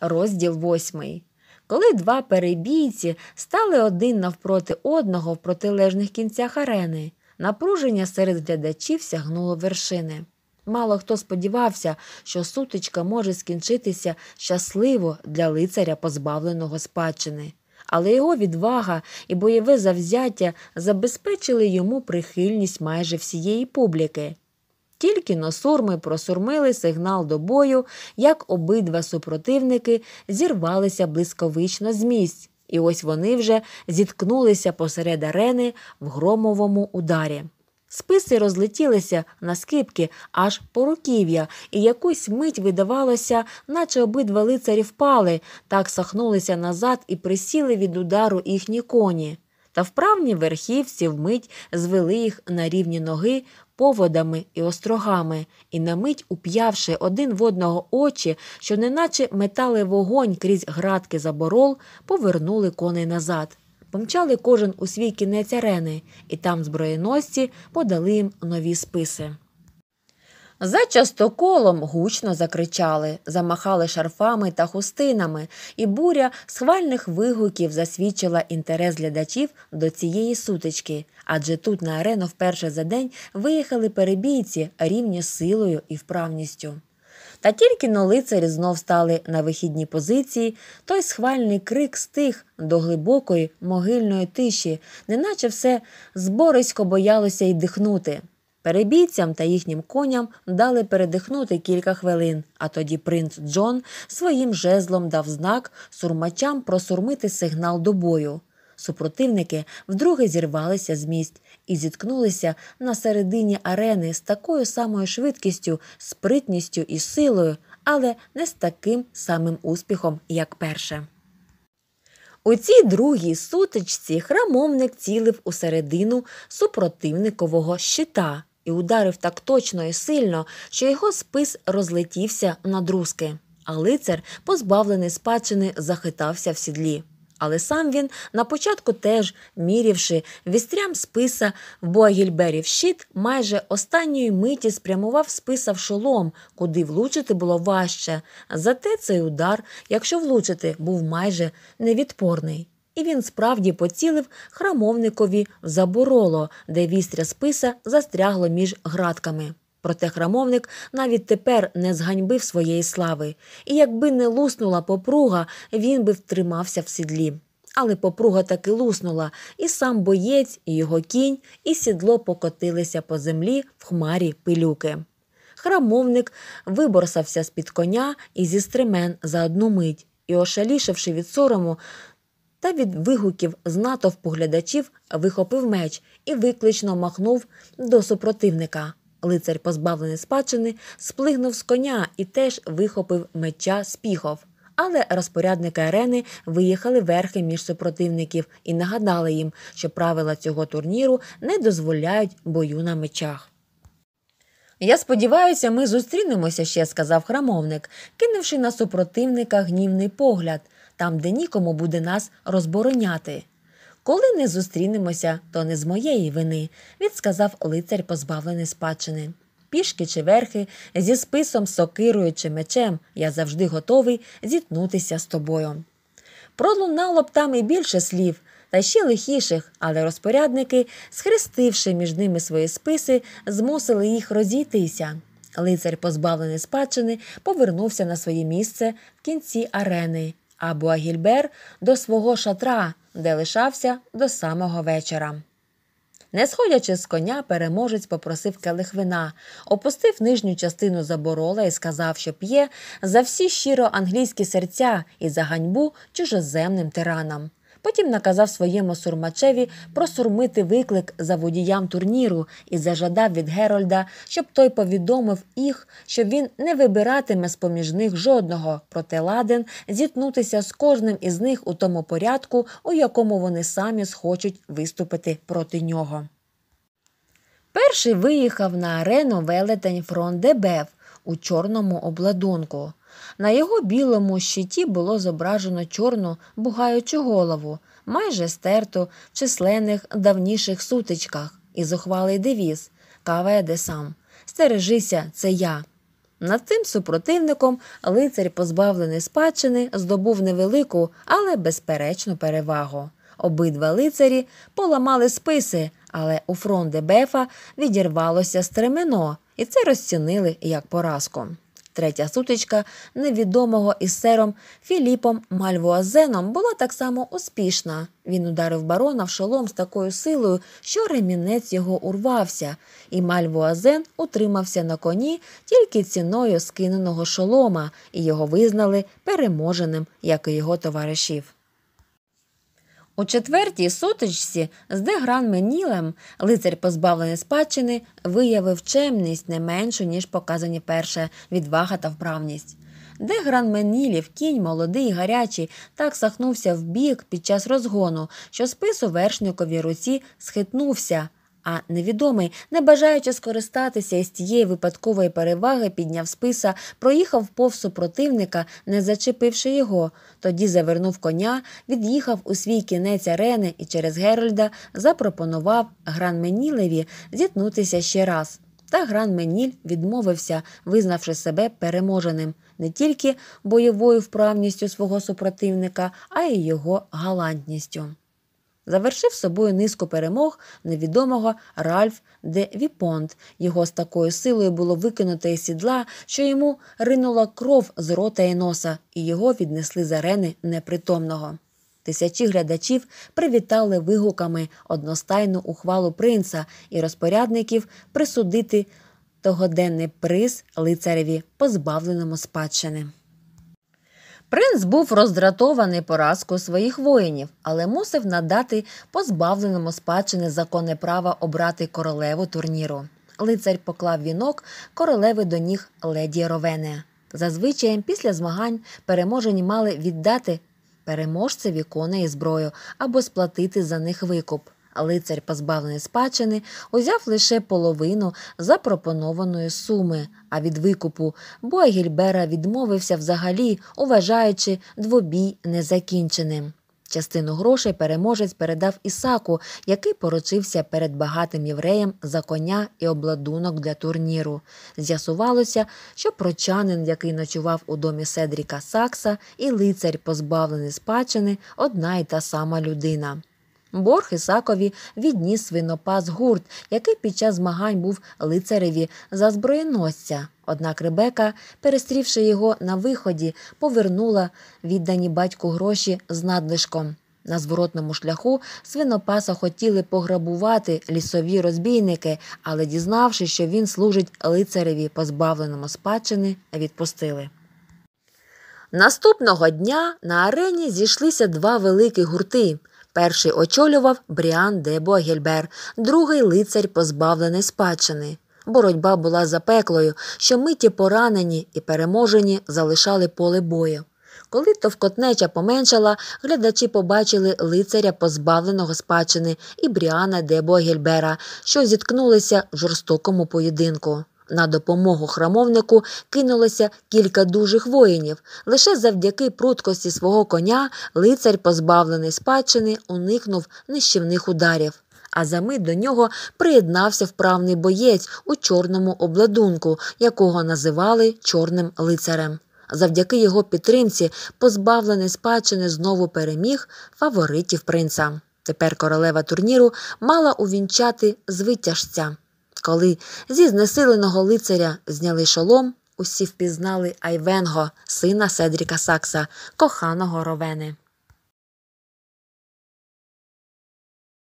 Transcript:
Розділ восьмий. Коли два перебійці стали один навпроти одного в протилежних кінцях арени, напруження серед глядачів сягнуло вершини. Мало хто сподівався, що сутичка може скінчитися щасливо для лицаря, позбавленого спадщини. Але його відвага і бойове завзяття забезпечили йому прихильність майже всієї публіки. Тільки но сурми просурмили сигнал до бою, як обидва супротивники зірвалися блисковично з місць, і ось вони вже зіткнулися посеред арени в громовому ударі. Списи розлетілися на скипки аж по руків'я, і якусь мить видавалося, наче обидва лицарі впали, так сахнулися назад і присіли від удару їхні коні. Та вправні верхівці вмить звели їх на рівні ноги поводами і острогами, і на мить уп'явши один в одного очі, що неначе метали вогонь крізь градки заборол, повернули коней назад. Помчали кожен у свій кінець арени, і там зброєносці подали їм нові списи. За частоколом гучно закричали, замахали шарфами та хустинами, і буря схвальних вигуків засвідчила інтерес глядачів до цієї сутички, адже тут на арену вперше за день виїхали перебійці рівні силою і вправністю. Та тільки но лицарі знов стали на вихідні позиції, той схвальний крик стих до глибокої могильної тиші, неначе все зборисько боялося й дихнути. Перебійцям та їхнім коням дали передихнути кілька хвилин, а тоді принц Джон своїм жезлом дав знак сурмачам просурмити сигнал до бою. Супротивники вдруге зірвалися з місць і зіткнулися на середині арени з такою самою швидкістю, спритністю і силою, але не з таким самим успіхом, як перше. У цій другій сутичці храмовник цілив у середину супротивникового щита і ударив так точно і сильно, що його спис розлетівся на друзки, а лицар, позбавлений спадщини, захитався в сідлі. Але сам він на початку теж, мірівши вістрям списа в Боагільберів щит, майже останньої миті спрямував списа в шолом, куди влучити було важче. Зате цей удар, якщо влучити, був майже невідпорний. І він справді поцілив храмовникові в забороло, де вістря списа застрягло між градками. Проте храмовник навіть тепер не зганьбив своєї слави, і якби не луснула попруга, він би втримався в сідлі. Але попруга таки луснула, і сам боєць, і його кінь, і сідло покотилися по землі в хмарі пилюки. Храмовник виборсався з під коня і зі стремен за одну мить і, ошалішавши від сорому та від вигуків з натовпу глядачів, вихопив меч і виклично махнув до супротивника. Лицар, позбавлений спадщини, сплигнув з коня і теж вихопив меча з піхов. Але розпорядники арени виїхали верхи між супротивників і нагадали їм, що правила цього турніру не дозволяють бою на мечах. Я сподіваюся, ми зустрінемося ще, сказав храмовник, кинувши на супротивника гнівний погляд, там, де нікому буде нас розбороняти. Коли не зустрінемося, то не з моєї вини, відсказав лицар, позбавлений спадщини. Пішки чи верхи, зі списом, сокирою чи мечем я завжди готовий зіткнутися з тобою. Пролунало б там і більше слів, та ще лихіших, але розпорядники, схрестивши між ними свої списи, змусили їх розійтися. Лицар, позбавлений спадщини, повернувся на своє місце в кінці арени, а Буагільбер до свого шатра, де лишався до самого вечора. Не сходячи з коня, переможець попросив келих вина, опустив нижню частину заборола і сказав, що п'є за всі щиро англійські серця і за ганьбу чужоземним тиранам. Потім наказав своєму сурмачеві просурмити виклик за водіям турніру і зажадав від Герольда, щоб той повідомив їх, що він не вибиратиме з поміж них жодного, проте ладен зіткнутися з кожним із них у тому порядку, у якому вони самі схочуть виступити проти нього. Перший виїхав на арену велетень фронт Дебев у чорному обладунку. На його білому щиті було зображено чорну бугаючу голову, майже стерту в численних давніших сутичках, і зухвалий девіз Каве де сам. Стережися, це я. Над цим супротивником лицар, позбавлений спадщини, здобув невелику, але безперечну перевагу. Обидва лицарі поламали списи, але у фронт Дебефа відірвалося стремено, і це розцінили як поразку. Третя сутичка невідомого із сером Філіпом Мальвуазеном була так само успішна. Він ударив барона в шолом з такою силою, що ремінець його урвався, і Мальвуазен утримався на коні тільки ціною скиненого шолома, і його визнали переможеним, як і його товаришів. У четвертій сутичці з Дегран Менілем лицар позбавлений спадщини виявив чемність не меншу, ніж показані перше відвага та вправність. Дегран Менілів, кінь молодий, і гарячий, так сахнувся вбік під час розгону, що спис у вершниковій руці схитнувся. А невідомий, не бажаючи скористатися із тієї випадкової переваги, підняв списа, проїхав повз супротивника, не зачепивши його. Тоді завернув коня, від'їхав у свій кінець арени і через Герольда запропонував Гранменілеві зіткнутися ще раз. Та Гранменіль відмовився, визнавши себе переможеним не тільки бойовою вправністю свого супротивника, а й його галантністю завершив собою низку перемог невідомого Ральф де Віпонт. Його з такою силою було викинуто із сідла, що йому ринула кров з рота і носа, і його віднесли з арени непритомного. Тисячі глядачів привітали вигуками одностайну ухвалу принца і розпорядників присудити тогоденний приз лицареві, позбавленому спадщини. Принц був роздратований поразкою своїх воїнів, але мусив надати позбавленому спадщини законне право обрати королеву турніру. Лицар поклав вінок королеви до ніг леді Ровене. Зазвичай після змагань переможені мали віддати переможцеві коней і зброю або сплатити за них викуп. Лицар, позбавлений спадщини, узяв лише половину запропонованої суми, а від викупу Бойгільбера відмовився взагалі, вважаючи двобій незакінченим. Частину грошей переможець передав Ісаку, який поручився перед багатим євреєм за коня і обладунок для турніру. З'ясувалося, що прочанин, який ночував у домі Седріка Сакса, і лицар, позбавлений спадщини, одна й та сама людина. Борг Ісакові відніс свинопас гурт, який під час змагань був лицареві за зброєносця. Однак Ребека, перестрівши його на виході, повернула віддані батьку гроші з надлишком. На зворотному шляху свинопаса хотіли пограбувати лісові розбійники, але, дізнавшись, що він служить лицареві позбавленому спадщини, відпустили. Наступного дня на арені зійшлися два великі гурти. Перший очолював Бріан де Богельбер, другий лицар позбавлений спадщини. Боротьба була запеклою, що миті поранені і переможені залишали поле бою. Коли товкотнеча поменшала, глядачі побачили лицаря позбавленого спадщини і Бріана де Богельбера, що зіткнулися в жорстокому поєдинку. На допомогу храмовнику кинулося кілька дужих воїнів. Лише завдяки пруткості свого коня лицар, позбавлений спадщини, уникнув нищівних ударів. А за мить до нього приєднався вправний боєць у чорному обладунку, якого називали чорним лицарем. Завдяки його підтримці, позбавлений спадщини знову переміг фаворитів принца. Тепер королева турніру мала увінчати звитяжця. Коли зі знесиленого лицаря зняли шолом, усі впізнали Айвенго, сина Седріка Сакса, коханого Ровени.